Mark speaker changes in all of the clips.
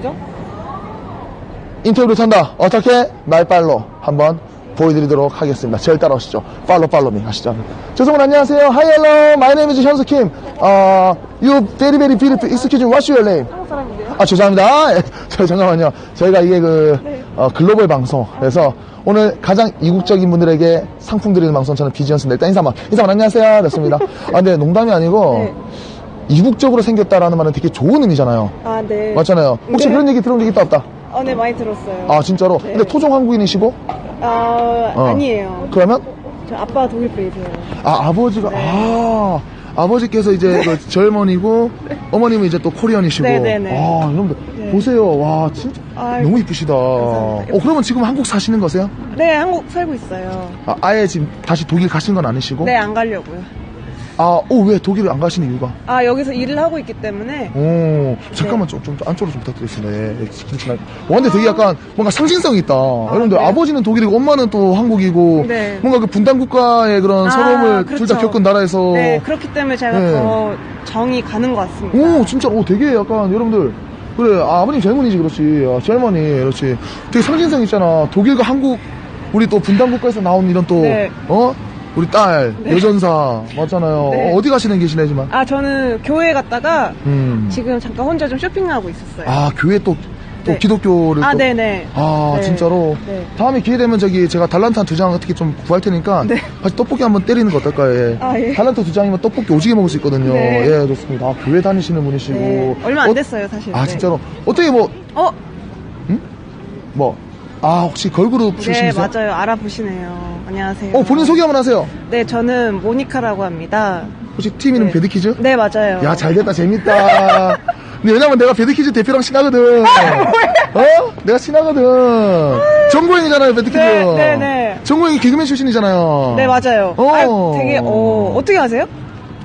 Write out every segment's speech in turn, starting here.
Speaker 1: 인정?
Speaker 2: 인터뷰를 탄다. 어떻게? 말빨로 한번 보여드리도록 하겠습니다. 절 따라오시죠. 팔로 팔로미 하시죠. 죄송합니다. 안녕하세요. Hi, hello. My name is 현수 Kim. 어, you very very beautiful. Excuse me. What's your name?
Speaker 1: 한국 사람인데요?
Speaker 2: 아, 죄송합니다. 예, 저, 잠깐만요. 저희가 이게 그,
Speaker 1: 네.
Speaker 2: 어, 글로벌 방송. 그래서 오늘 가장 이국적인 분들에게 상품 드리는 방송 저는 비지언스인데 일단 인사만. 인사만 안녕하세요. 됐습니다. 아, 근데 농담이 아니고
Speaker 1: 네.
Speaker 2: 이국적으로 생겼다라는 말은 되게 좋은 의미잖아요.
Speaker 1: 아, 네.
Speaker 2: 맞잖아요. 혹시
Speaker 1: 네.
Speaker 2: 그런 얘기 들어본 적 있다 없다?
Speaker 1: 어, 네, 많이 들었어요.
Speaker 2: 아, 진짜로?
Speaker 1: 네.
Speaker 2: 근데 토종 한국인이시고?
Speaker 1: 아,
Speaker 2: 어.
Speaker 1: 아니에요.
Speaker 2: 그러면?
Speaker 1: 저 아빠 독일 분이세요.
Speaker 2: 아, 아버지가, 아, 아버지께서 이제 그 젊은이고, 어머님은 이제 또 코리안이시고.
Speaker 1: 네, 네, 네.
Speaker 2: 아, 여러분들,
Speaker 1: 네.
Speaker 2: 보세요. 와, 진짜.
Speaker 1: 아이고.
Speaker 2: 너무 이쁘시다. 어, 그러면 지금 한국 사시는 거세요?
Speaker 1: 네, 한국 살고 있어요.
Speaker 2: 아, 아예 지금 다시 독일 가신 건 아니시고?
Speaker 1: 네, 안 가려고요.
Speaker 2: 아, 오, 왜 독일을 안 가시는 이유가?
Speaker 1: 아, 여기서 일을 하고 있기 때문에.
Speaker 2: 오, 잠깐만 좀, 좀 안쪽으로 좀 부탁드리겠습니다. 예, 예, 괜찮아요. 와, 근데 되게 약간 뭔가 상징성이 있다. 여러분들,
Speaker 1: 네.
Speaker 2: 아버지는 독일이고 엄마는 또 한국이고,
Speaker 1: 네.
Speaker 2: 뭔가 그 분단 국가의 그런
Speaker 1: 아,
Speaker 2: 서러움을 둘다
Speaker 1: 그렇죠.
Speaker 2: 겪은 나라에서.
Speaker 1: 네, 그렇기 때문에 제가
Speaker 2: 네.
Speaker 1: 더 정이 가는 것 같습니다.
Speaker 2: 오, 진짜, 오, 되게 약간, 여러분들. 그래, 아, 아버님 젊은이지, 그렇지. 아, 젊은이, 그렇지. 되게 상징성 있잖아. 독일과 한국, 우리 또 분단 국가에서 나온 이런 또,
Speaker 1: 네.
Speaker 2: 어? 우리 딸, 여전사, 맞잖아요.
Speaker 1: 네.
Speaker 2: 어, 어디 가시는 계시네지만.
Speaker 1: 아, 저는 교회 갔다가
Speaker 2: 음.
Speaker 1: 지금 잠깐 혼자 좀 쇼핑하고 있었어요.
Speaker 2: 아, 교회 또, 또
Speaker 1: 네.
Speaker 2: 기독교를
Speaker 1: 아,
Speaker 2: 또.
Speaker 1: 네네.
Speaker 2: 아,
Speaker 1: 네.
Speaker 2: 진짜로?
Speaker 1: 네.
Speaker 2: 다음에 기회 되면 저기 제가 달란트 한 두 장 어떻게 좀 구할 테니까
Speaker 1: 네.
Speaker 2: 같이 떡볶이 한번 때리는 거 어떨까요? 예.
Speaker 1: 아, 예.
Speaker 2: 달란트 두 장이면 떡볶이 오지게 먹을 수 있거든요.
Speaker 1: 네.
Speaker 2: 예, 좋습니다. 아, 교회 다니시는 분이시고.
Speaker 1: 네, 얼마 안
Speaker 2: 어,
Speaker 1: 됐어요, 사실.
Speaker 2: 아,
Speaker 1: 네.
Speaker 2: 진짜로? 어떻게 뭐,
Speaker 1: 어,
Speaker 2: 뭐, 아, 혹시 걸그룹
Speaker 1: 네,
Speaker 2: 출신이세요?
Speaker 1: 맞아요. 알아보시네요. 안녕하세요.
Speaker 2: 어, 본인 소개 한번 하세요.
Speaker 1: 네, 저는 모니카라고 합니다.
Speaker 2: 혹시 팀 이름
Speaker 1: 네.
Speaker 2: 배드키즈?
Speaker 1: 네, 맞아요.
Speaker 2: 야, 잘됐다, 재밌다. 근데 왜냐면 내가 배드키즈 대표랑 친하거든. 어? 내가 친하거든. 정고행이잖아요, 배드키즈.
Speaker 1: 네, 네, 네.
Speaker 2: 정고행이 개그맨 출신이잖아요.
Speaker 1: 네, 맞아요.
Speaker 2: 어.
Speaker 1: 아, 되게, 어, 어떻게 아세요?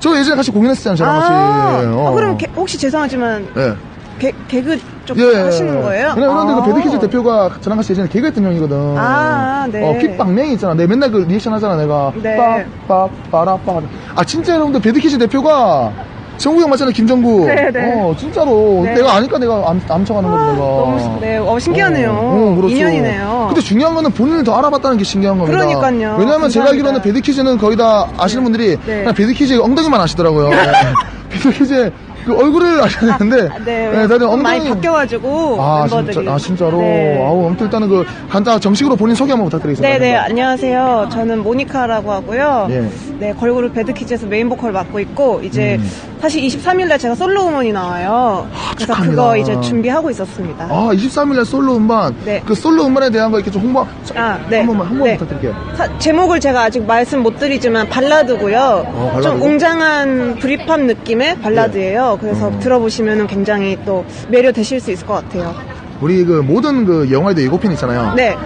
Speaker 2: 저 예전에 같이 공연했었잖아요, 저랑 같이.
Speaker 1: 아,
Speaker 2: 어.
Speaker 1: 그럼 개- 혹시 죄송하지만
Speaker 2: 예.
Speaker 1: 개, 개그 쪽
Speaker 2: 예.
Speaker 1: 하시는 거예요?
Speaker 2: 왜냐면
Speaker 1: 아.
Speaker 2: 그 배드키즈 대표가 저랑 같이 예전에 개그했던 형이거든.
Speaker 1: 아, 네.
Speaker 2: 어, 핏빵맹이 있잖아. 내 맨날 그 리액션 하잖아, 내가.
Speaker 1: 네.
Speaker 2: 빡, 빡, 빠라 빠. 아, 진짜 여러분들 배드키즈 대표가 정구 형 맞잖아, 김정구.
Speaker 1: 네, 네.
Speaker 2: 어, 진짜로.
Speaker 1: 네.
Speaker 2: 내가 아니까 내가 암, 암청하는 거지, 내가.
Speaker 1: 너무, 신- 네, 어, 신기하네요.
Speaker 2: 어, 어, 그렇죠.
Speaker 1: 인연이네요.
Speaker 2: 근데 중요한 거는 본인을 더 알아봤다는 게 신기한 겁니다.
Speaker 1: 그러니까요.
Speaker 2: 왜냐면 제가. 알기로는 배드키즈는 거의 다 아시는 분들이
Speaker 1: 네.
Speaker 2: 그냥 배드키즈 엉덩이만 아시더라고요. 배드키즈 그 얼굴을 아셔야 되는데.
Speaker 1: 아, 네,
Speaker 2: 다들
Speaker 1: 좀 많이
Speaker 2: 엉덩이-
Speaker 1: 바뀌어가지고
Speaker 2: 아,
Speaker 1: 멤버들이.
Speaker 2: 진짜, 아, 진짜로?
Speaker 1: 네.
Speaker 2: 아우, 아무튼 일단은 그, 간단, 정식으로 본인 소개 한번 부탁드리겠습니다.
Speaker 1: 네네 안녕하세요. 저는 모니카라고 하고요.
Speaker 2: 예.
Speaker 1: 네 걸그룹 배드키즈에서 메인 보컬 맡고 있고 이제
Speaker 2: 음.
Speaker 1: 사실 23일날 제가 솔로 음원이 나와요. 그래서
Speaker 2: 축하합니다.
Speaker 1: 그거 이제 준비하고 있었습니다.
Speaker 2: 아, 23일날 솔로 음반.
Speaker 1: 네.
Speaker 2: 그 솔로 음반에 대한 거 이렇게 좀 홍보,
Speaker 1: 아, 네.
Speaker 2: 한 번만, 한 번만
Speaker 1: 네.
Speaker 2: 부탁드릴게요.
Speaker 1: 사- 제목을 제가 아직 말씀 못 드리지만 발라드고요.
Speaker 2: 어, 발라드?
Speaker 1: 좀 웅장한 브리팝 느낌의 발라드예요. 그래서
Speaker 2: 어.
Speaker 1: 들어보시면 굉장히 또 매료되실 수 있을 것 같아요.
Speaker 2: 우리 그 모든 그 영화에도 예고편 있잖아요.
Speaker 1: 네.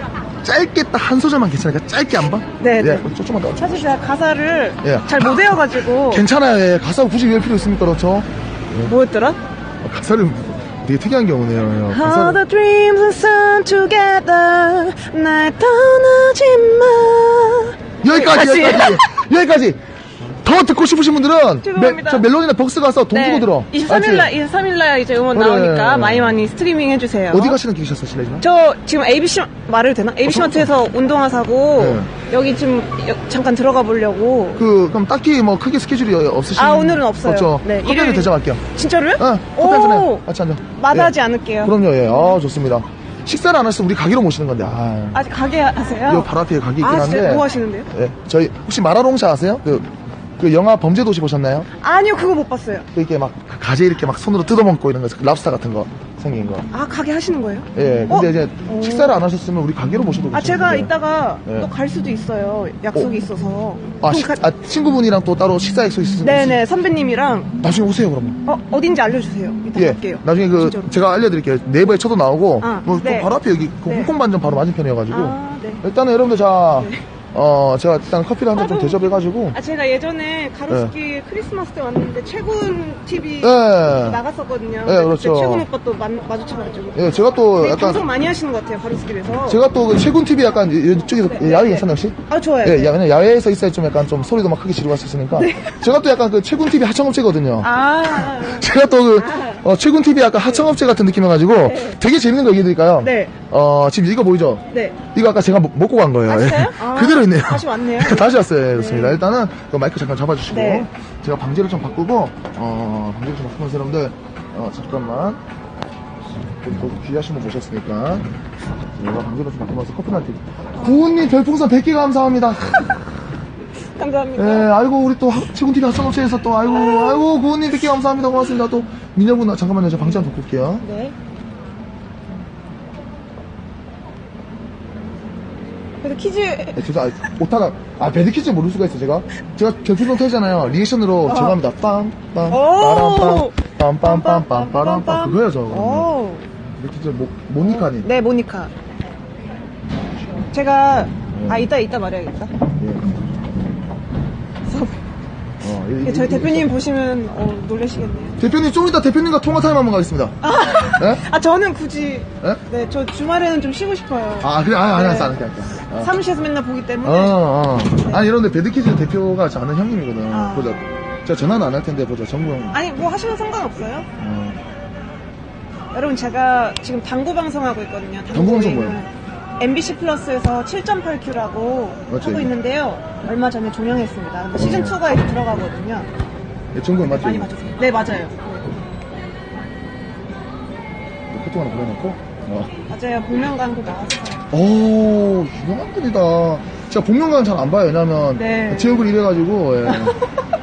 Speaker 2: 짧게 딱 한 소절만 괜찮으니까 짧게 한 번?
Speaker 1: 네,
Speaker 2: 예,
Speaker 1: 네.
Speaker 2: 조금만 더.
Speaker 1: 사실 제가 가사를
Speaker 2: 예.
Speaker 1: 잘 못 외워가지고
Speaker 2: 괜찮아요. 예. 가사 굳이 외울 필요 있습니까, 그렇죠?
Speaker 1: 뭐였더라?
Speaker 2: 아, 가사를 되게 특이한 경우네요. 예.
Speaker 1: All
Speaker 2: 가사를.
Speaker 1: the dreams and sun together 날 떠나지 마
Speaker 2: 여기까지,
Speaker 1: 다시.
Speaker 2: 여기까지. 여기까지. 더 듣고 싶으신 분들은
Speaker 1: 죄송합니다.
Speaker 2: 저 멜론이나 벅스 가서 돈 주고 들어.
Speaker 1: 23일날
Speaker 2: 알지?
Speaker 1: 23일날 이제 음원
Speaker 2: 그래.
Speaker 1: 나오니까 많이 많이 스트리밍 해주세요.
Speaker 2: 어디 가시는 길이셨어, 실례지만?
Speaker 1: 저 지금 ABC 말을 되나? ABC 마트에서 운동화 사고
Speaker 2: 네.
Speaker 1: 여기 지금 여- 잠깐 들어가 보려고.
Speaker 2: 그, 그럼 딱히 뭐 크게 스케줄이 없으신
Speaker 1: 아, 오늘은 없어요.
Speaker 2: 그렇죠.
Speaker 1: 네,
Speaker 2: 커피
Speaker 1: 일요일-
Speaker 2: 한잔 대접할게요.
Speaker 1: 진짜로요?
Speaker 2: 어, 커피 한잔 해. 같이 앉아.
Speaker 1: 마다하지
Speaker 2: 예.
Speaker 1: 않을게요.
Speaker 2: 그럼요, 예. 아, 좋습니다. 식사를 안 하셨으면 우리 가게로 모시는 건데, 아.
Speaker 1: 아직 가게 하세요?
Speaker 2: 요 바로 앞에 가게 있긴
Speaker 1: 아,
Speaker 2: 한데.
Speaker 1: 진짜 뭐 하시는데요?
Speaker 2: 예. 저희, 혹시 마라롱샤 아세요? 그, 그 영화 범죄도시 보셨나요?
Speaker 1: 아니요, 그거 못 봤어요.
Speaker 2: 그 이렇게 막 가재 이렇게 막 손으로 뜯어먹고 이런 거, 그 랍스타 같은 거 생긴 거.
Speaker 1: 아, 가게 하시는 거예요?
Speaker 2: 예. 근데
Speaker 1: 어?
Speaker 2: 이제
Speaker 1: 오.
Speaker 2: 식사를 안 하셨으면 우리 가게로 모셔도
Speaker 1: 아, 제가
Speaker 2: 괜찮은데.
Speaker 1: 이따가
Speaker 2: 네.
Speaker 1: 또갈 수도 있어요. 약속이
Speaker 2: 어.
Speaker 1: 있어서.
Speaker 2: 아, 시-
Speaker 1: 가-
Speaker 2: 아, 친구분이랑 또 따로 식사 약속 있으세요?
Speaker 1: 네네, 선배님이랑,
Speaker 2: 나중에 오세요, 그러면.
Speaker 1: 어, 어딘지 알려주세요. 이따
Speaker 2: 예.
Speaker 1: 갈게요.
Speaker 2: 나중에 그
Speaker 1: 진짜로.
Speaker 2: 제가 알려드릴게요. 네이버에 쳐도 나오고
Speaker 1: 아,
Speaker 2: 뭐
Speaker 1: 네.
Speaker 2: 바로 앞에 여기 그
Speaker 1: 네.
Speaker 2: 홍콩반점 바로 맞은편이어가지고
Speaker 1: 아, 네.
Speaker 2: 일단은 여러분들 자 어, 제가 일단 커피를 한잔좀 대접해가지고,
Speaker 1: 아, 제가 예전에 가로수길 크리스마스 때 왔는데 최군 TV
Speaker 2: 네.
Speaker 1: 나갔었거든요.
Speaker 2: 네, 그렇죠.
Speaker 1: 최군 오빠 또 마, 마주쳐가지고.
Speaker 2: 예, 제가 또
Speaker 1: 되게
Speaker 2: 약간,
Speaker 1: 방송 많이 하시는 것 같아요, 가로수길에서.
Speaker 2: 제가 또그 최군 TV 약간 이쪽에서
Speaker 1: 네,
Speaker 2: 야외
Speaker 1: 네,
Speaker 2: 괜찮나 혹시?
Speaker 1: 아, 좋아요.
Speaker 2: 예, 야, 왜냐면 야외에서 있어야 좀 약간 좀 소리도 막 크게 지르고 할수 있으니까. 제가 또 약간 그 최군 TV 하청업체거든요.
Speaker 1: 네. 아,
Speaker 2: 제가 또 그, 어, 최군 TV 약간 하청업체 같은 느낌이어가지고 되게 재밌는 거 얘기해드릴까요?
Speaker 1: 네.
Speaker 2: 어, 지금 이거 보이죠?
Speaker 1: 네.
Speaker 2: 이거 아까 제가 먹- 먹고 간 거예요.
Speaker 1: 아, 진짜요?
Speaker 2: 예.
Speaker 1: 아,
Speaker 2: 그대로 있네요.
Speaker 1: 다시 왔네요.
Speaker 2: 다시 왔어요. 예, 좋습니다. 일단은 그 마이크 잠깐 잡아주시고
Speaker 1: 네.
Speaker 2: 제가 방지를 좀 바꾸고 어, 방지를 좀 바꾸면서 여러분들 어, 잠깐만 귀하신 분 모셨으니까 제가 방지를 좀 바꾸면서 커피 한 테 구운님 별풍선 100개 감사합니다.
Speaker 1: 감사합니다.
Speaker 2: 예, 아이고 우리 또 최군 TV 합성업체에서 또 아이고 아이고 구운님 100개 감사합니다. 고맙습니다. 또 민혁분 잠깐만요. 저 방지 한번 바꿀게요.
Speaker 1: 네. 그래서 퀴즈
Speaker 2: 네, 죄송, 아, 오타가, 아, 배드키즈 모를 수가 있어, 제가. 제가 별풍선 터지잖아요. 리액션으로 죄송합니다. 빰, 빰,
Speaker 1: 오!
Speaker 2: 빠람, 빰, 빰, 빰, 빰, 빠람, 빰. 그거예요, 저.
Speaker 1: 오.
Speaker 2: 배드키즈 모, 모니카님.
Speaker 1: 네, 모니카. 제가 아 이따 이따 말해야겠다.
Speaker 2: 예.
Speaker 1: 저희
Speaker 2: 이-
Speaker 1: 대표님 보시면 어, 놀라시겠네요.
Speaker 2: 대표님, 좀 이따 대표님과 통화 타임 한번 가겠습니다. 네?
Speaker 1: 아 저는 굳이
Speaker 2: 네?
Speaker 1: 네 저 주말에는 좀 쉬고 싶어요.
Speaker 2: 아, 그래, 아, 아니,
Speaker 1: 네.
Speaker 2: 알았어, 알았어, 알았어. 어.
Speaker 1: 사무실에서 맨날 보기 때문에
Speaker 2: 어, 어. 아니, 이런데 배드키즈 대표가 저 아는 형님이거든.
Speaker 1: 아.
Speaker 2: 보자. 제가 전화는 안 할 텐데, 보자. 정구 형.
Speaker 1: 아니 뭐 하시면 상관없어요.
Speaker 2: 어.
Speaker 1: 여러분 제가 지금 당구 방송하고 있거든요.
Speaker 2: 당구 방송. 뭐예요?
Speaker 1: MBC 플러스에서 7.8Q라고
Speaker 2: 맞죠,
Speaker 1: 하고
Speaker 2: 이게?
Speaker 1: 있는데요. 얼마 전에 종영했습니다. 근데 시즌 2가 이제 들어가거든요.
Speaker 2: 예, 정구 형 맞죠?
Speaker 1: 많이 봐주세요. 네 맞아요.
Speaker 2: 포토 하나 보내놓고. 어.
Speaker 1: 맞아요. 복면가도 나왔어요.
Speaker 2: 오, 유명한 분이다. 제가 복면가는 잘 안 봐요. 왜냐면,
Speaker 1: 네.
Speaker 2: 제 얼굴 이래가지고, 예.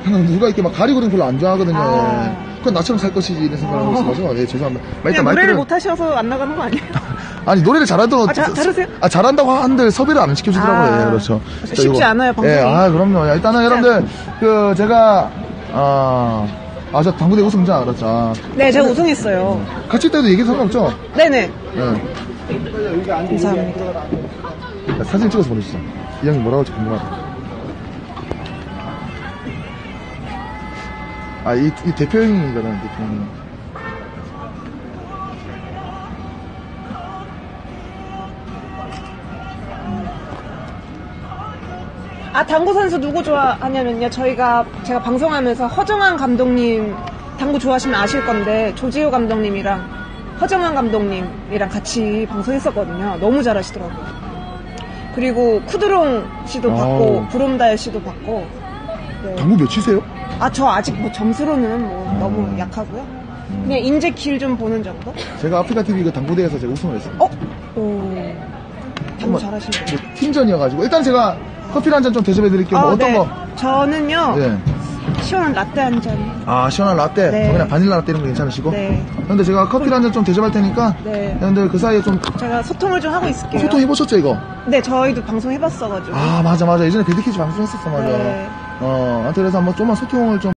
Speaker 2: 누가 이렇게 막 가리고는 별로 안 좋아하거든요.
Speaker 1: 아.
Speaker 2: 예. 그건 나처럼 살 것이지, 이런 생각을 하고 있어서, 예, 죄송합니다. 마,
Speaker 1: 그냥
Speaker 2: 일단
Speaker 1: 노래를
Speaker 2: 마이크를-
Speaker 1: 못 하셔서 안 나가는 거 아니에요?
Speaker 2: 아니, 노래를 잘하던.
Speaker 1: 아, 자- 잘하세요?
Speaker 2: 아, 잘한다고 하는데 섭외를 안 시켜주더라고요.
Speaker 1: 아.
Speaker 2: 예, 그렇죠.
Speaker 1: 쉽지
Speaker 2: 저 이거-
Speaker 1: 않아요, 방송이.
Speaker 2: 예, 아, 그럼요. 야, 일단은 여러분들, 그, 제가, 아, 아, 저 당구대 우승자 알았죠.
Speaker 1: 네, 제가 우승했어요.
Speaker 2: 같이 때도 얘기 상관없죠?
Speaker 1: 네네.
Speaker 2: 예.
Speaker 1: 감사합니다.
Speaker 2: 야, 사진 찍어서 보내주세요. 이 형이 뭐라고 할지 궁금하다. 아, 이, 이 대표 형이거든, 대표 형.
Speaker 1: 아, 당구 선수 누구 좋아하냐면요. 저희가, 제가 방송하면서 허정환 감독님, 당구 좋아하시면 아실 건데, 조지호 감독님이랑 허정환 감독님이랑 같이 방송했었거든요. 너무 잘하시더라고요. 그리고 쿠드롱 씨도 받고,
Speaker 2: 아우.
Speaker 1: 브롬달 씨도 받고. 네.
Speaker 2: 당구 몇이세요?
Speaker 1: 아, 저 아직 뭐 점수로는 뭐
Speaker 2: 음.
Speaker 1: 너무 약하고요. 그냥 인재 길좀 보는 정도?
Speaker 2: 제가 아프리카 TV 그 당구대에서 제가 우승을 했어요.
Speaker 1: 어? 오. 당구 잘하시네요.
Speaker 2: 뭐 팀전이어가지고. 일단 제가 커피를 한 잔 좀 대접해 드릴게요. 뭐
Speaker 1: 아,
Speaker 2: 어떤
Speaker 1: 네.
Speaker 2: 거?
Speaker 1: 저는요,
Speaker 2: 예.
Speaker 1: 시원한 라떼 한 잔.
Speaker 2: 아, 시원한 라떼?
Speaker 1: 네.
Speaker 2: 어, 그냥 바닐라 라떼 이런 거 괜찮으시고?
Speaker 1: 네.
Speaker 2: 근데 제가 커피를 한 잔 좀 대접할 테니까.
Speaker 1: 네.
Speaker 2: 여러분들 그 사이에 좀
Speaker 1: 제가 소통을 좀 하고 있을게요.
Speaker 2: 소통 해보셨죠, 이거?
Speaker 1: 네, 저희도 방송 해봤어가지고.
Speaker 2: 아, 맞아, 맞아. 예전에 배드키즈 방송했었어, 맞아.
Speaker 1: 네.
Speaker 2: 어, 아무튼 그래서 한번 좀만 소통을 좀